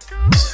Thank